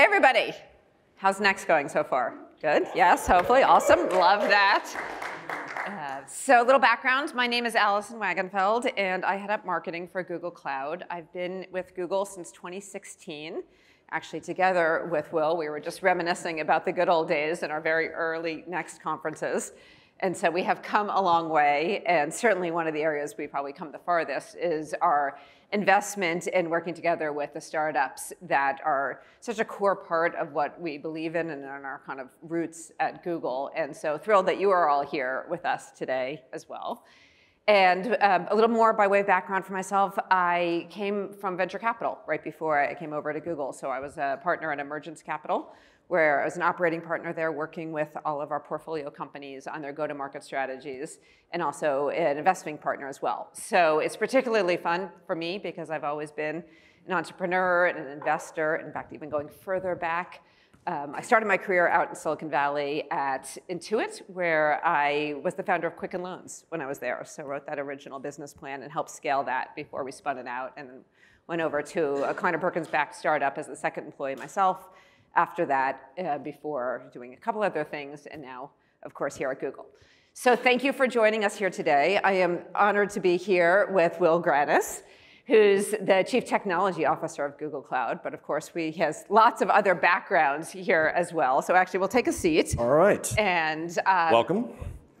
Hey, everybody. How's next going so far? Good? Yes, hopefully. Awesome. Love that. Uh, so, a little background. My name is Alison Wagonfeld, and I head up marketing for Google Cloud. I've been with Google since 2016. Actually, together with Will, we were just reminiscing about the good old days in our very early Next conferences. And so we have come a long way, and certainly one of the areas we probably come the farthest is our investment in working together with the startups that are such a core part of what we believe in and in our kind of roots at Google. And so thrilled that you are all here with us today as well. And um, a little more by way of background for myself, I came from venture capital right before I came over to Google. So I was a partner at Emergence Capital, where I was an operating partner there working with all of our portfolio companies on their go-to-market strategies and also an investing partner as well. So it's particularly fun for me because I've always been an entrepreneur and an investor, in fact, even going further back. Um, I started my career out in Silicon Valley at Intuit, where I was the founder of Quicken Loans when I was there. So wrote that original business plan and helped scale that before we spun it out and went over to a Kleiner Perkins-backed startup as the second employee myself after that uh, before doing a couple other things, and now, of course, here at Google. So thank you for joining us here today. I am honored to be here with Will Grannis, who's the Chief Technology Officer of Google Cloud, but of course, he has lots of other backgrounds here as well. So actually, we'll take a seat. All right. And uh, welcome.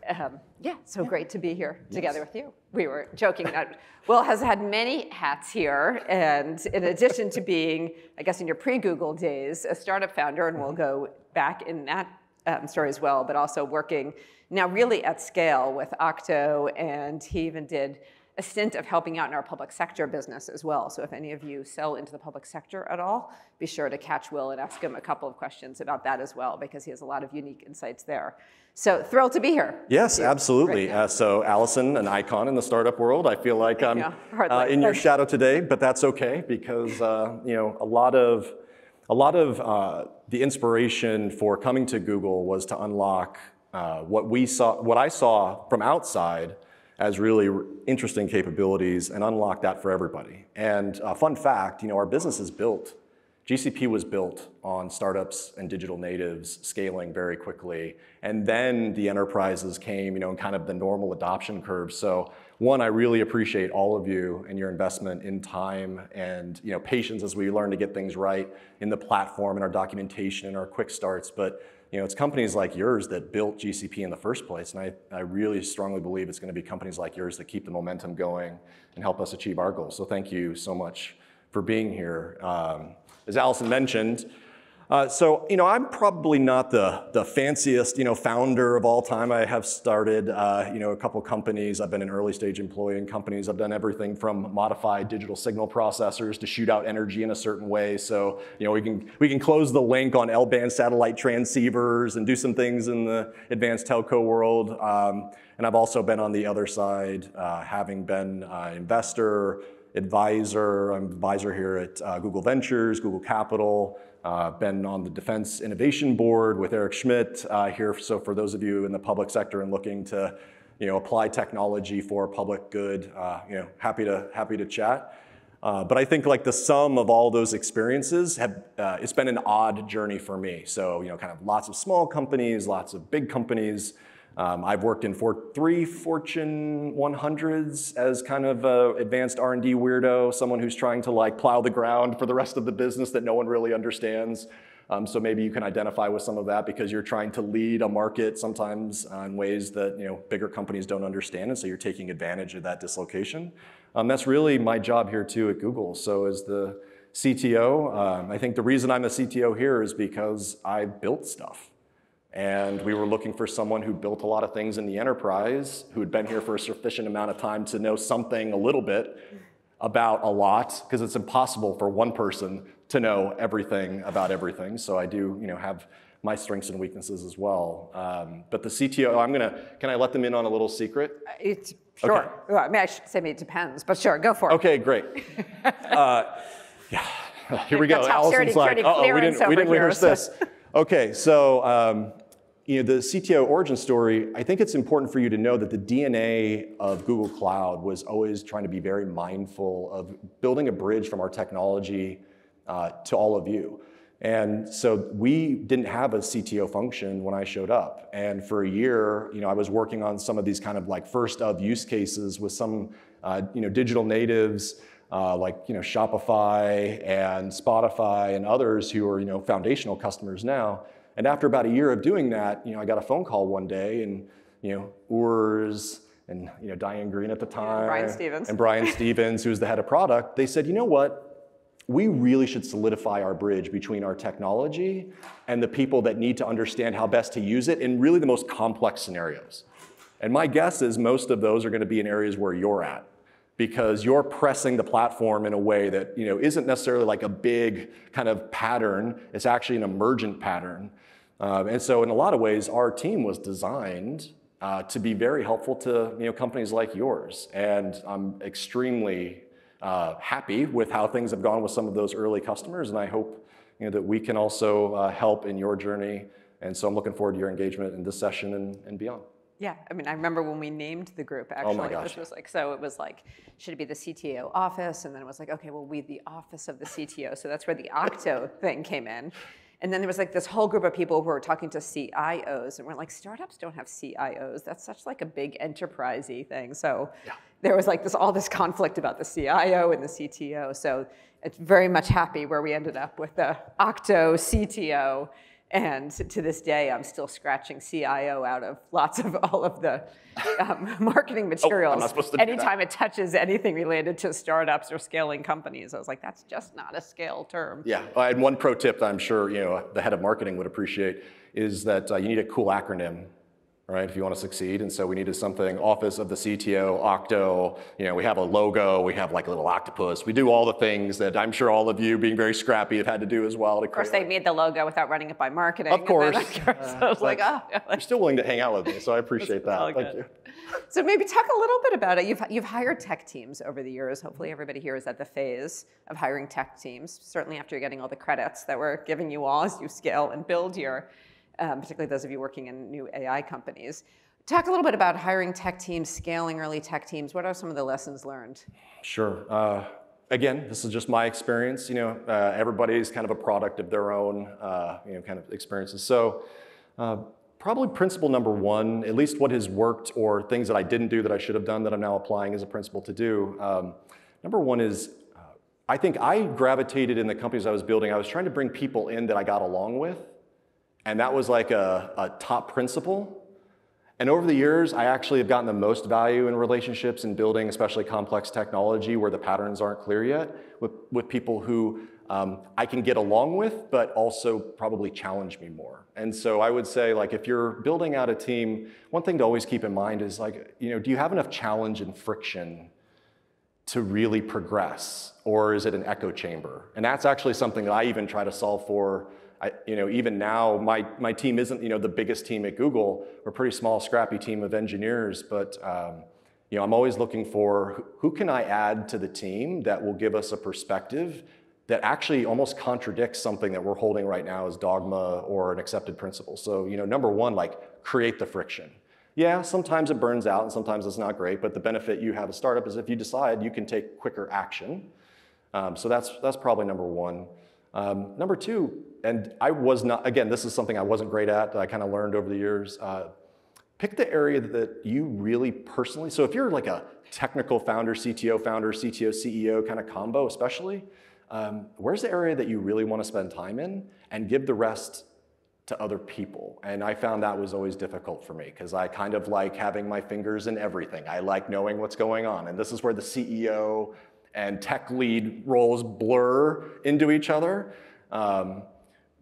Um, yeah, so yeah. great to be here yes. together with you. We were joking that Will has had many hats here, and in addition to being, I guess, in your pre-Google days, a startup founder, and we'll go back in that um, story as well, but also working now really at scale with Octo, and he even did a stint of helping out in our public sector business as well. So if any of you sell into the public sector at all, be sure to catch Will and ask him a couple of questions about that as well, because he has a lot of unique insights there. So thrilled to be here. Yes, absolutely. Uh, so Alison, an icon in the startup world. I feel like I'm uh, in your shadow today, but that's okay because uh, you know a lot of a lot of uh, the inspiration for coming to Google was to unlock uh, what we saw, what I saw from outside as really interesting capabilities and unlock that for everybody. And uh, fun fact, you know, our business is built. GCP was built on startups and digital natives scaling very quickly. And then the enterprises came, you know, in kind of the normal adoption curve. So one, I really appreciate all of you and your investment in time and, you know, patience as we learn to get things right in the platform and our documentation and our quick starts. But you know, it's companies like yours that built GCP in the first place. And I, I really strongly believe it's going to be companies like yours that keep the momentum going and help us achieve our goals. So thank you so much for being here. Um, as Alison mentioned, uh, so, you know, I'm probably not the, the fanciest, you know, founder of all time. I have started, uh, you know, a couple companies. I've been an early stage employee in companies. I've done everything from modified digital signal processors to shoot out energy in a certain way. So, you know, we can, we can close the link on L-band satellite transceivers and do some things in the advanced telco world. Um, and I've also been on the other side, uh, having been investor, advisor. I'm advisor here at uh, Google Ventures, Google Capital, uh, been on the Defense Innovation Board with Eric Schmidt uh, here. So for those of you in the public sector and looking to, you know, apply technology for public good, uh, you know, happy to happy to chat. Uh, but I think like the sum of all those experiences have, uh, it's been an odd journey for me. So, you know, kind of lots of small companies, lots of big companies, um, I've worked in for three Fortune 100s as kind of an advanced R&D weirdo, someone who's trying to like plow the ground for the rest of the business that no one really understands. Um, so maybe you can identify with some of that because you're trying to lead a market sometimes uh, in ways that you know bigger companies don't understand, and so you're taking advantage of that dislocation. Um, that's really my job here too at Google. So as the CTO, um, I think the reason I'm a CTO here is because I built stuff. And we were looking for someone who built a lot of things in the enterprise, who had been here for a sufficient amount of time to know something a little bit about a lot, because it's impossible for one person to know everything about everything. So I do, you know, have my strengths and weaknesses as well. Um, but the CTO, I'm gonna, can I let them in on a little secret? Uh, it's, sure. Okay. Well, I mean, I should say it depends, but sure, go for it. Okay, great. uh, yeah, here we go. Alison's like, oh, we didn't, we didn't rehearse this. Okay, so um, you know, the CTO origin story, I think it's important for you to know that the DNA of Google Cloud was always trying to be very mindful of building a bridge from our technology uh, to all of you. And so we didn't have a CTO function when I showed up. And for a year, you know, I was working on some of these kind of like first of use cases with some, uh, you know, digital natives uh, like you know Shopify and Spotify and others who are you know foundational customers now. And after about a year of doing that, you know, I got a phone call one day, and you know, Urs and you know Diane Greene at the time, yeah, Brian Stevens, and Brian Stevens, who's the head of product, they said, you know what? We really should solidify our bridge between our technology and the people that need to understand how best to use it in really the most complex scenarios. And my guess is most of those are going to be in areas where you're at because you're pressing the platform in a way that you know, isn't necessarily like a big kind of pattern, it's actually an emergent pattern. Um, and so in a lot of ways, our team was designed uh, to be very helpful to you know, companies like yours. And I'm extremely uh, happy with how things have gone with some of those early customers, and I hope you know, that we can also uh, help in your journey. And so I'm looking forward to your engagement in this session and, and beyond. Yeah, I mean, I remember when we named the group, actually. Oh my gosh. This was like, so it was like, should it be the CTO office? And then it was like, okay, well, we the office of the CTO. So that's where the Octo thing came in. And then there was like this whole group of people who were talking to CIOs, and we're like, startups don't have CIOs. That's such like a big enterprisey thing. So yeah. there was like this all this conflict about the CIO and the CTO. So it's very much happy where we ended up with the Octo CTO and to this day, I'm still scratching CIO out of lots of all of the um, marketing materials. Oh, Anytime it touches anything related to startups or scaling companies, I was like, that's just not a scale term. Yeah, and one pro tip that I'm sure you know the head of marketing would appreciate is that uh, you need a cool acronym right, if you want to succeed. And so we needed something, Office of the CTO, Octo, you know, we have a logo, we have like a little octopus. We do all the things that I'm sure all of you, being very scrappy, have had to do as well. To of course, they made the logo without running it by marketing. Of course. Then, of course uh, I was like, oh. You're still willing to hang out with me, so I appreciate that. Thank you. So maybe talk a little bit about it. You've, you've hired tech teams over the years. Hopefully everybody here is at the phase of hiring tech teams, certainly after you're getting all the credits that we're giving you all as you scale and build your um, particularly those of you working in new AI companies. Talk a little bit about hiring tech teams, scaling early tech teams. What are some of the lessons learned? Sure. Uh, again, this is just my experience. You know, uh, everybody's kind of a product of their own, uh, you know, kind of experiences. So, uh, probably principle number one, at least what has worked or things that I didn't do that I should have done that I'm now applying as a principle to do. Um, number one is, uh, I think I gravitated in the companies I was building. I was trying to bring people in that I got along with and that was like a, a top principle. And over the years, I actually have gotten the most value in relationships and building, especially complex technology where the patterns aren't clear yet, with, with people who um, I can get along with, but also probably challenge me more. And so I would say, like, if you're building out a team, one thing to always keep in mind is, like, you know, do you have enough challenge and friction to really progress, or is it an echo chamber? And that's actually something that I even try to solve for I, you know, even now, my, my team isn't, you know, the biggest team at Google. We're a pretty small, scrappy team of engineers, but, um, you know, I'm always looking for who can I add to the team that will give us a perspective that actually almost contradicts something that we're holding right now as dogma or an accepted principle. So, you know, number one, like create the friction. Yeah, sometimes it burns out and sometimes it's not great, but the benefit you have a startup is if you decide you can take quicker action. Um, so that's, that's probably number one. Um, number two, and I was not, again, this is something I wasn't great at, I kind of learned over the years. Uh, pick the area that you really personally, so if you're like a technical founder, CTO founder, CTO, CEO kind of combo, especially, um, where's the area that you really want to spend time in and give the rest to other people. And I found that was always difficult for me because I kind of like having my fingers in everything. I like knowing what's going on. And this is where the CEO and tech lead roles blur into each other. Um,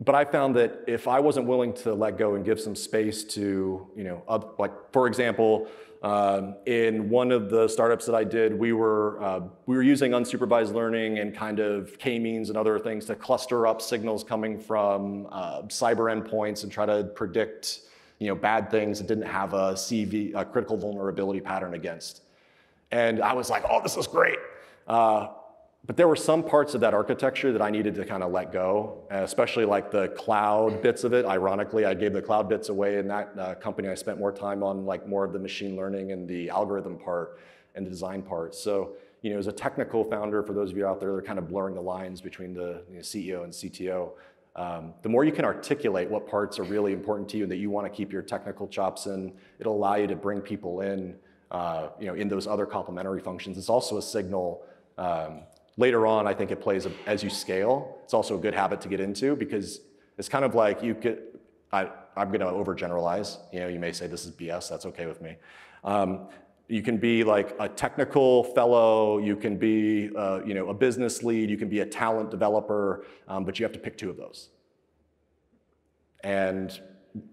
but I found that if I wasn't willing to let go and give some space to, you know, like for example, um, in one of the startups that I did, we were uh, we were using unsupervised learning and kind of k-means and other things to cluster up signals coming from uh, cyber endpoints and try to predict, you know, bad things that didn't have a CV, a critical vulnerability pattern against. And I was like, oh, this is great. Uh, but there were some parts of that architecture that I needed to kind of let go, especially like the cloud bits of it. Ironically, I gave the cloud bits away in that uh, company. I spent more time on like more of the machine learning and the algorithm part and the design part. So, you know, as a technical founder, for those of you out there, they're kind of blurring the lines between the you know, CEO and CTO. um, the more you can articulate what parts are really important to you and that you want to keep your technical chops in, it'll allow you to bring people in, uh, you know, in those other complementary functions. It's also a signal. Um, later on, I think it plays a, as you scale. It's also a good habit to get into because it's kind of like you could. I, I'm going to overgeneralize. You know, you may say this is BS. That's okay with me. Um, you can be like a technical fellow, you can be uh, you know, a business lead, you can be a talent developer, um, but you have to pick two of those. And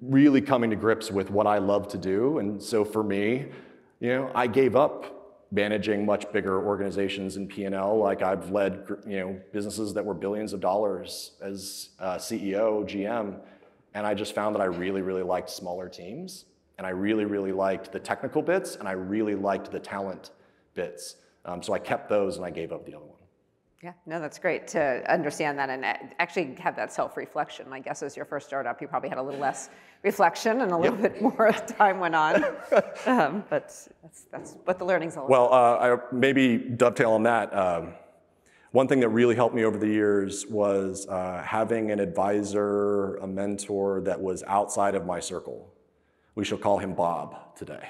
really coming to grips with what I love to do. And so for me, you know, I gave up managing much bigger organizations in P&L. Like I've led you know, businesses that were billions of dollars as uh, CEO, GM, and I just found that I really, really liked smaller teams. And I really, really liked the technical bits, and I really liked the talent bits. Um, so I kept those, and I gave up the other one. Yeah, no, that's great to understand that and actually have that self-reflection. I guess as your first startup, you probably had a little less reflection and a little yep. bit more as time went on. um, but that's, that's what the learning's all well, about. Well, uh, maybe dovetail on that. Um, one thing that really helped me over the years was uh, having an advisor, a mentor that was outside of my circle we shall call him Bob today.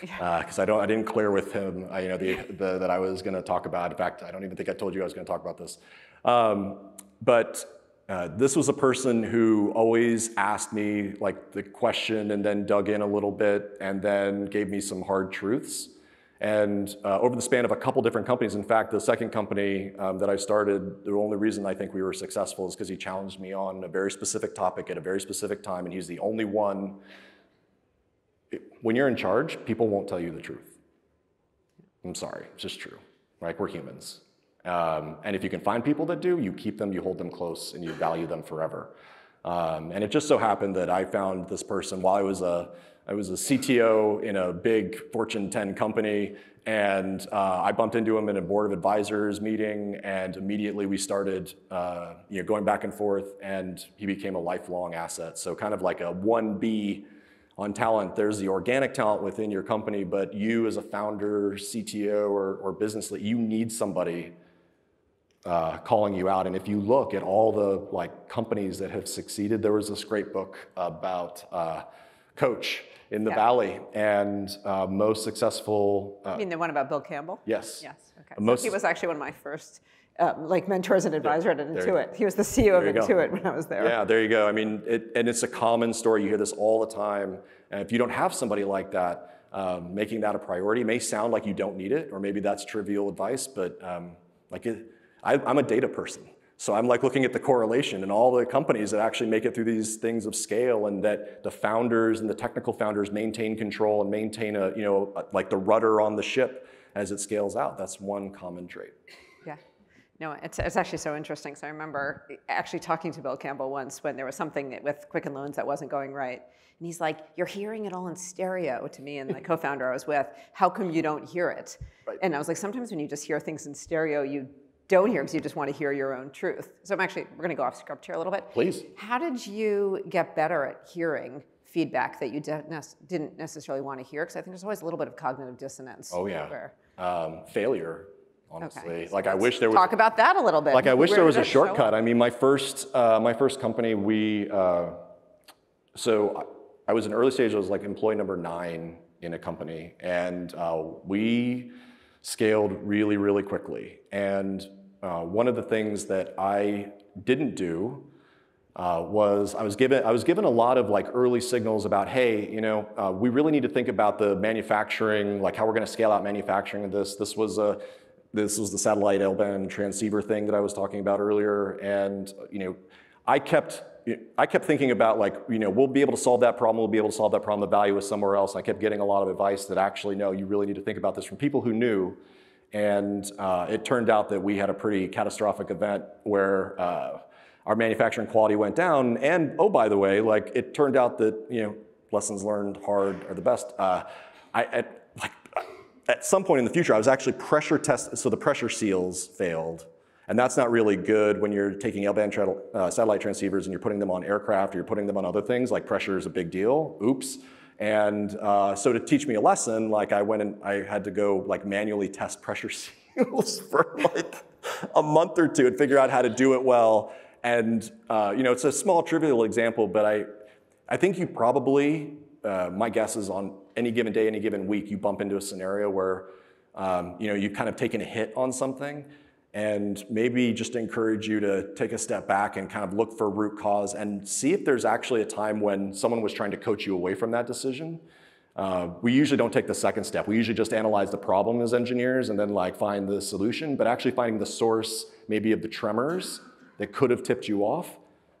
Because uh, I don't, I didn't clear with him, uh, you know, the, the, that I was going to talk about. In fact, I don't even think I told you I was going to talk about this. Um, but uh, this was a person who always asked me like the question and then dug in a little bit and then gave me some hard truths. And uh, over the span of a couple different companies, in fact, the second company um, that I started, the only reason I think we were successful is because he challenged me on a very specific topic at a very specific time, and he's the only one when you're in charge, people won't tell you the truth. I'm sorry, it's just true. Right? We're humans. Um, and if you can find people that do, you keep them, you hold them close, and you value them forever. Um, and it just so happened that I found this person while I was a I was a CTO in a big Fortune 10 company, and uh, I bumped into him in a board of advisors meeting, and immediately we started, uh, you know, going back and forth, and he became a lifelong asset. So kind of like a 1B on talent, there's the organic talent within your company, but you as a founder, CTO, or, or business lead, you need somebody uh, calling you out. And if you look at all the like companies that have succeeded, there was this great book about uh, Coach in the yeah. Valley, and uh, most successful. Uh, you mean the one about Bill Campbell? Yes. Yes. Okay. Most, so he was actually one of my first um, like mentors and advisor at Intuit. He was the CEO of Intuit when I was there. Yeah, there you go. I mean, it, and it's a common story. You hear this all the time. And if you don't have somebody like that, um, making that a priority may sound like you don't need it, or maybe that's trivial advice. But um, like, it, I, I'm a data person. So I'm like looking at the correlation and all the companies that actually make it through these things of scale and that the founders and the technical founders maintain control and maintain a, you know, like the rudder on the ship as it scales out. That's one common trait. No, it's, it's actually so interesting. So I remember actually talking to Bill Campbell once when there was something with Quicken Loans that wasn't going right. And he's like, You're hearing it all in stereo to me and the co founder I was with. How come you don't hear it? Right. And I was like, Sometimes when you just hear things in stereo, you don't hear because you just want to hear your own truth. So I'm actually, we're going to go off script here a little bit. Please. How did you get better at hearing feedback that you didn't necessarily want to hear? Because I think there's always a little bit of cognitive dissonance. Oh, yeah. Um, failure honestly. Okay. Like I wish there was talk about that a little bit. Like I wish Where there was a shortcut. I mean, my first uh, my first company, we uh, so I was in early stage. I was like employee number nine in a company, and uh, we scaled really really quickly. And uh, one of the things that I didn't do. Uh, was I was given I was given a lot of like early signals about hey you know uh, we really need to think about the manufacturing like how we're going to scale out manufacturing of this this was a this was the satellite L-band transceiver thing that I was talking about earlier. And you know, I kept I kept thinking about like, you know, we'll be able to solve that problem, we'll be able to solve that problem, the value is somewhere else. I kept getting a lot of advice that actually, no, you really need to think about this from people who knew. And uh, it turned out that we had a pretty catastrophic event where uh, our manufacturing quality went down. And oh, by the way, like it turned out that, you know, lessons learned hard are the best. Uh, I, at, at some point in the future, I was actually pressure test, so the pressure seals failed. And that's not really good when you're taking L-band uh, satellite transceivers and you're putting them on aircraft or you're putting them on other things, like pressure is a big deal, oops. And uh, so to teach me a lesson, like I went and I had to go like manually test pressure seals for like a month or two and figure out how to do it well. and uh, you know, it's a small trivial example, but I, I think you probably, uh, my guess is on any given day, any given week, you bump into a scenario where um, you know, you've kind of taken a hit on something and maybe just encourage you to take a step back and kind of look for root cause and see if there's actually a time when someone was trying to coach you away from that decision. Uh, we usually don't take the second step. We usually just analyze the problem as engineers and then like find the solution, but actually finding the source maybe of the tremors that could have tipped you off.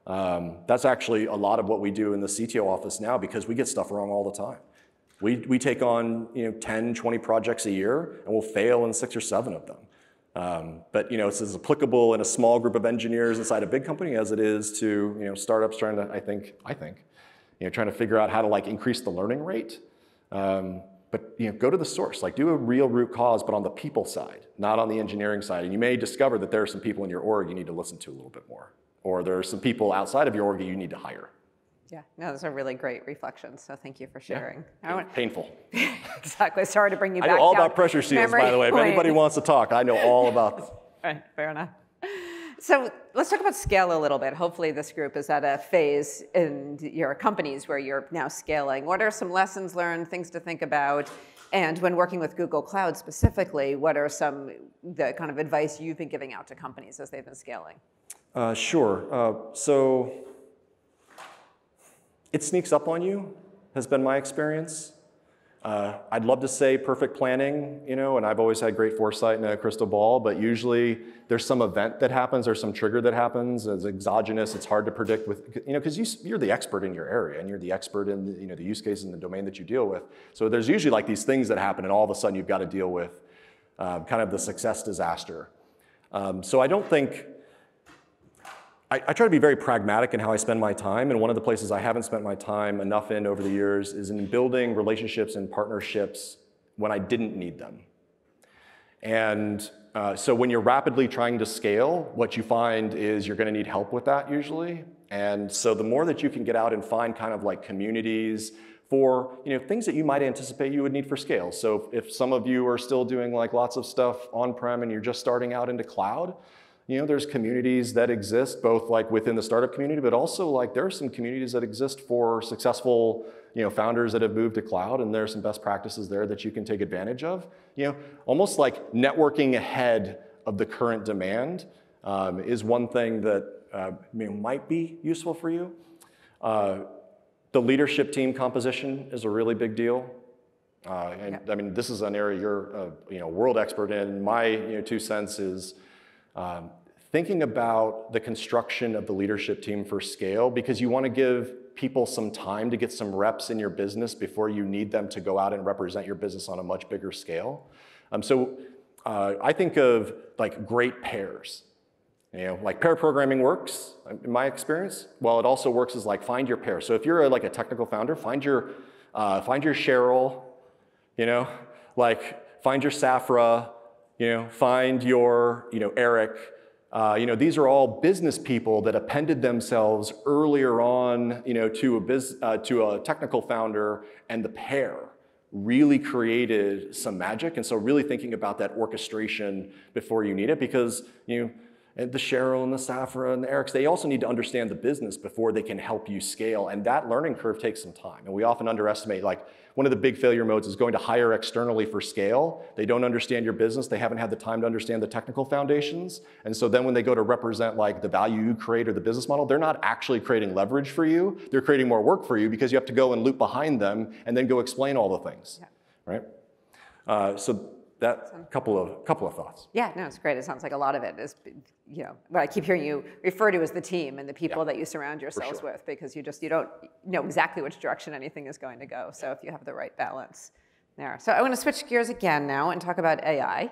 Um, that's actually a lot of what we do in the CTO office now because we get stuff wrong all the time. We, we take on you know, 10, 20 projects a year and we'll fail in six or seven of them. Um, but you know, it's as applicable in a small group of engineers inside a big company as it is to you know, startups trying to, I think, I think, you know, trying to figure out how to like increase the learning rate. Um, but you know, go to the source, like do a real root cause, but on the people side, not on the engineering side. And you may discover that there are some people in your org you need to listen to a little bit more, or there are some people outside of your org you need to hire. Yeah, no, those are really great reflections. So thank you for sharing. Yeah. Painful. exactly. Sorry to bring you I back. I know all about pressure seals, by the way. If anybody wants to talk, I know all about them. right, fair enough. So let's talk about scale a little bit. Hopefully, this group is at a phase in your companies where you're now scaling. What are some lessons learned, things to think about? And when working with Google Cloud specifically, what are some the kind of advice you've been giving out to companies as they've been scaling? Uh, sure. Uh, so it sneaks up on you, has been my experience. Uh, I'd love to say perfect planning, you know, and I've always had great foresight and a crystal ball, but usually there's some event that happens or some trigger that happens. It's exogenous. It's hard to predict with, you know, because you, are the expert in your area and you're the expert in, the, you know, the use case and the domain that you deal with. So there's usually like these things that happen, and all of a sudden you've got to deal with uh, kind of the success disaster. Um, so I don't think I, I, try to be very pragmatic in how I spend my time, and one of the places I haven't spent my time enough in over the years is in building relationships and partnerships when I didn't need them. And uh, so when you're rapidly trying to scale, what you find is you're going to need help with that usually. And so the more that you can get out and find kind of like communities for you know things that you might anticipate you would need for scale. So if some of you are still doing like lots of stuff on-prem and you're just starting out into cloud, you know, there's communities that exist both like within the startup community, but also like there are some communities that exist for successful, you know, founders that have moved to cloud, and there are some best practices there that you can take advantage of. You know, almost like networking ahead of the current demand um, is one thing that uh, might be useful for you. Uh, the leadership team composition is a really big deal. Uh, and I mean, this is an area you're, a, you know, world expert in. My, you know, two cents is um, thinking about the construction of the leadership team for scale because you want to give people some time to get some reps in your business before you need them to go out and represent your business on a much bigger scale. Um, so uh, I think of like great pairs. You know, like pair programming works in my experience. Well, it also works as like find your pair. So if you're a, like a technical founder, find your uh, find your Sheryl. You know, like find your Safra, you know, find your, you know, Eric. Uh, you know, these are all business people that appended themselves earlier on, you know, to a, biz, uh, to a technical founder, and the pair really created some magic. And so, really thinking about that orchestration before you need it, because you know, the Sheryl and the Safra and the Erics, they also need to understand the business before they can help you scale. And that learning curve takes some time. And we often underestimate, like, one of the big failure modes is going to hire externally for scale. They don't understand your business. They haven't had the time to understand the technical foundations. And so then when they go to represent like the value you create or the business model, they're not actually creating leverage for you. They're creating more work for you because you have to go and loop behind them and then go explain all the things, yeah. right? Uh, so that couple of couple of thoughts. Yeah, no, it's great. It sounds like a lot of it is, you know, what I keep hearing you refer to as the team and the people yeah, that you surround yourselves sure. with, because you just you don't know exactly which direction anything is going to go. So if you have the right balance there. So I want to switch gears again now and talk about AI.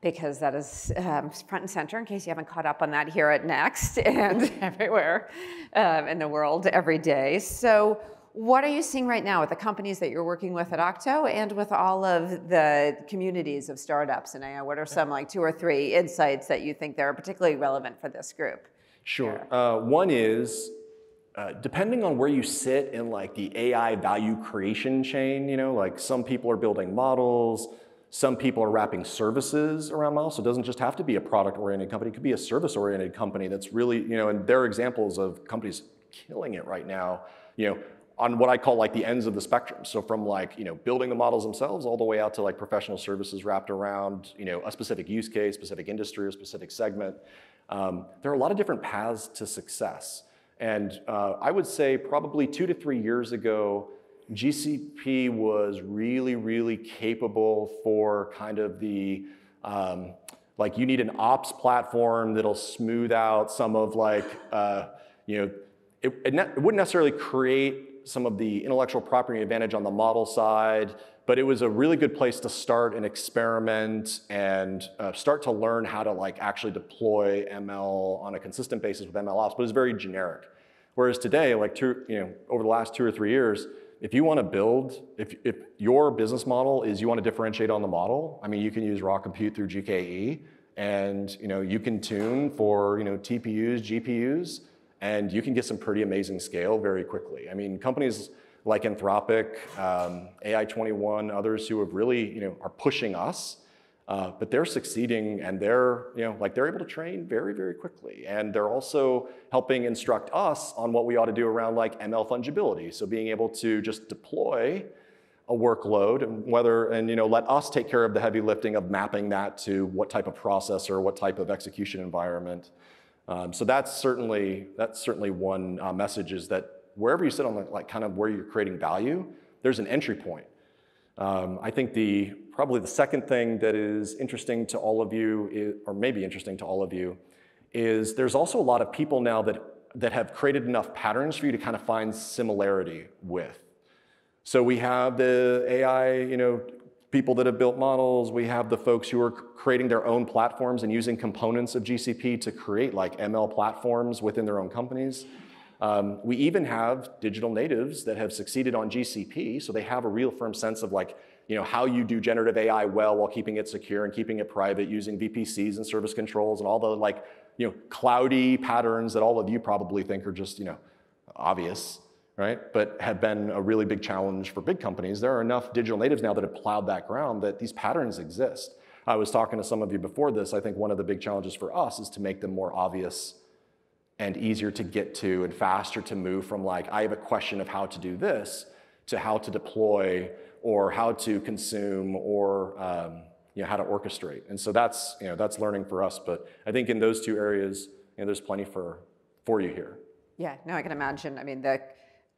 Because that is um, front and center in case you haven't caught up on that here at Next and everywhere um, in the world every day. So, what are you seeing right now with the companies that you're working with at Octo and with all of the communities of startups in AI? What are some like two or three insights that you think that are particularly relevant for this group? Sure. Uh, one is uh, depending on where you sit in like the AI value creation chain, you know, like some people are building models, Some people are wrapping services around models, so it doesn't just have to be a product-oriented company. It could be a service-oriented company that's really, you know, and there are examples of companies killing it right now, you know, on what I call like the ends of the spectrum. So from like, you know, building the models themselves all the way out to like professional services wrapped around, you know, a specific use case, specific industry, or specific segment. Um, there are a lot of different paths to success. And uh, I would say probably two to three years ago, GCP was really, really capable for kind of the, um, like you need an ops platform that'll smooth out some of like, uh, you know, it, it, ne- it, wouldn't necessarily create some of the intellectual property advantage on the model side, but it was a really good place to start and experiment and uh, start to learn how to like actually deploy ML on a consistent basis with ML ops, but it's very generic. Whereas today, like two, you know, over the last two or three years, if you want to build, if, if your business model is you want to differentiate on the model, I mean, you can use raw compute through GKE, and you know you can tune for you know TPUs, GPUs, and you can get some pretty amazing scale very quickly. I mean, companies like Anthropic, um, AI21, others who have really you know are pushing us uh, but they're succeeding and they're, you know, like they're able to train very, very quickly. And they're also helping instruct us on what we ought to do around like ML fungibility. So being able to just deploy a workload and whether, and you know, let us take care of the heavy lifting of mapping that to what type of processor, or what type of execution environment. Um, so that's certainly, that's certainly one uh, message is that wherever you sit on the, like kind of where you're creating value, there's an entry point. Um, I think the probably the second thing that is interesting to all of you, is, or maybe interesting to all of you, is there's also a lot of people now that, that have created enough patterns for you to kind of find similarity with. So we have the AI, you know, people that have built models. We have the folks who are creating their own platforms and using components of GCP to create like ML platforms within their own companies. Um, we even have digital natives that have succeeded on GCP, so they have a real firm sense of like, you know, how you do generative AI well while keeping it secure and keeping it private using VPCs and service controls and all the like, you know, cloudy patterns that all of you probably think are just, you know, obvious, right? But have been a really big challenge for big companies. There are enough digital natives now that have plowed that ground that these patterns exist. I was talking to some of you before this. I think one of the big challenges for us is to make them more obvious and easier to get to and faster to move from like, I have a question of how to do this to how to deploy or how to consume or um, you know, how to orchestrate. And so that's, you know, that's learning for us. But I think in those two areas, you know, there's plenty for, for you here. Yeah, no, I can imagine. I mean, the,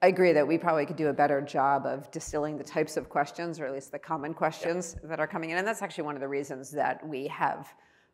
I agree that we probably could do a better job of distilling the types of questions, or at least the common questions yeah. that are coming in. And that's actually one of the reasons that we have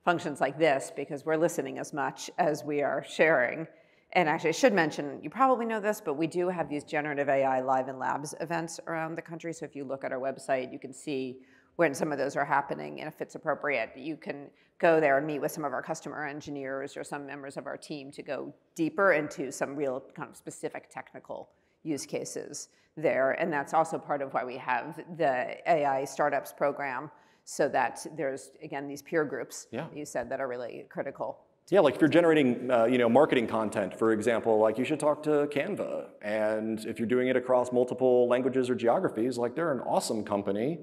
functions like this because we're listening as much as we are sharing. And actually, I should mention, you probably know this, but we do have these generative AI live in labs events around the country. So if you look at our website, you can see when some of those are happening and if it's appropriate, you can go there and meet with some of our customer engineers or some members of our team to go deeper into some real kind of specific technical use cases there. And that's also part of why we have the AI startups program so that there's again these peer groups yeah. you said that are really critical. Yeah, like if you're generating, uh, you know, marketing content, for example, like you should talk to Canva. And if you're doing it across multiple languages or geographies, like they're an awesome company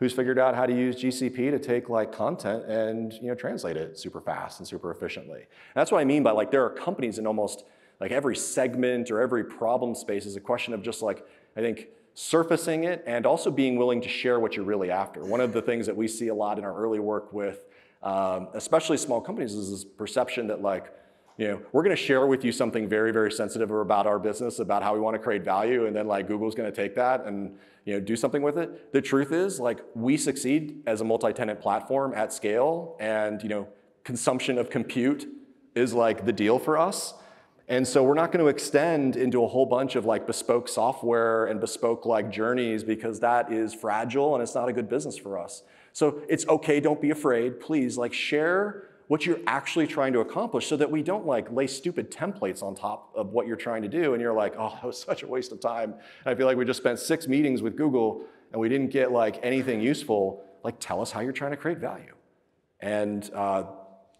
who's figured out how to use GCP to take like content and you know translate it super fast and super efficiently. And that's what I mean by like there are companies in almost like every segment or every problem space is a question of just like I think surfacing it and also being willing to share what you're really after. One of the things that we see a lot in our early work with, um, especially small companies, is this perception that like, you know, we're going to share with you something very, very sensitive about our business, about how we want to create value, and then like Google's going to take that and you know do something with it. The truth is, like, we succeed as a multi-tenant platform at scale, and you know, consumption of compute is like the deal for us. And so we're not going to extend into a whole bunch of like bespoke software and bespoke like journeys because that is fragile and it's not a good business for us. So it's okay, don't be afraid. Please like share what you're actually trying to accomplish so that we don't like lay stupid templates on top of what you're trying to do and you're like, oh, that was such a waste of time. And I feel like we just spent six meetings with Google and we didn't get like anything useful. Like tell us how you're trying to create value. And uh,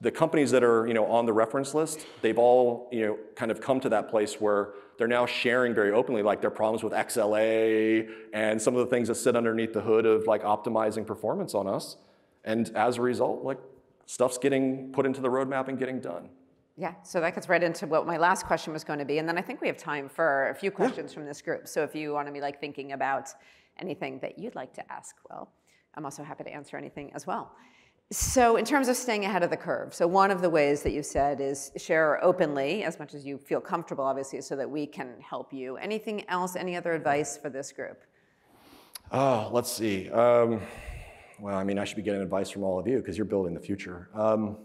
the companies that are you know, on the reference list, they've all you know, kind of come to that place where they're now sharing very openly like their problems with XLA and some of the things that sit underneath the hood of like optimizing performance on us. And as a result, like stuff's getting put into the roadmap and getting done. Yeah, so that gets right into what my last question was going to be. And then I think we have time for a few questions yeah. from this group. So if you want to be like thinking about anything that you'd like to ask, well, I'm also happy to answer anything as well. So in terms of staying ahead of the curve, so one of the ways that you said is share openly as much as you feel comfortable, obviously, so that we can help you. Anything else, any other advice for this group? Oh, let's see. Um, well, I mean, I should be getting advice from all of you because you're building the future. Um,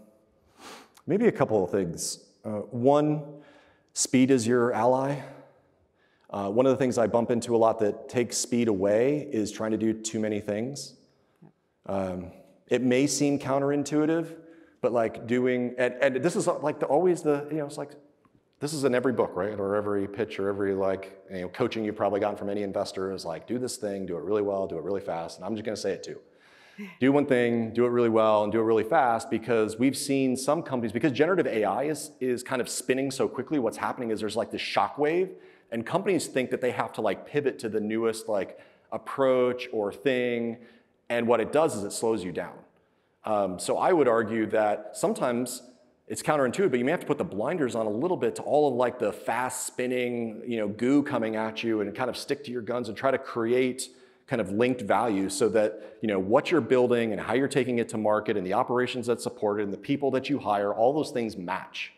maybe a couple of things. Uh, one, speed is your ally. Uh, one of the things I bump into a lot that takes speed away is trying to do too many things. Um, it may seem counterintuitive, but like doing, and, and this is like the, always the, you know, it's like, this is in every book, right? Or every pitch or every like, you know, coaching you've probably gotten from any investor is like, do this thing, do it really well, do it really fast. And I'm just gonna say it too. Do one thing, do it really well, and do it really fast because we've seen some companies, because generative AI is, is kind of spinning so quickly, what's happening is there's like this shockwave, and companies think that they have to like pivot to the newest like approach or thing and what it does is it slows you down. Um, so I would argue that sometimes it's counterintuitive, but you may have to put the blinders on a little bit to all of like the fast spinning, you know, goo coming at you and kind of stick to your guns and try to create kind of linked value so that you know what you're building and how you're taking it to market and the operations that support it and the people that you hire, all those things match.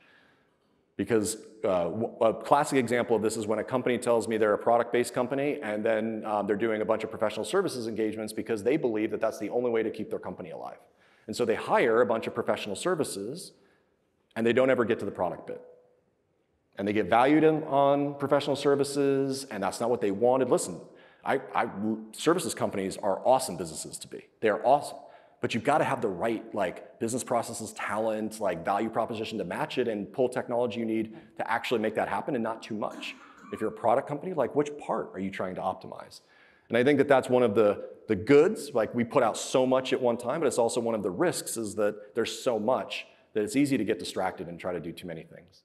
Because uh, a classic example of this is when a company tells me they're a product-based company and then um, they're doing a bunch of professional services engagements because they believe that that's the only way to keep their company alive. And so they hire a bunch of professional services and they don't ever get to the product bit. And they get valued in, on professional services and that's not what they wanted. Listen, I, I, services companies are awesome businesses to be. They are awesome. But you've got to have the right like business processes, talent, like value proposition to match it and pull technology you need to actually make that happen and not too much. If you're a product company, like which part are you trying to optimize? And I think that that's one of the, the goods, like we put out so much at one time, but it's also one of the risks is that there's so much that it's easy to get distracted and try to do too many things.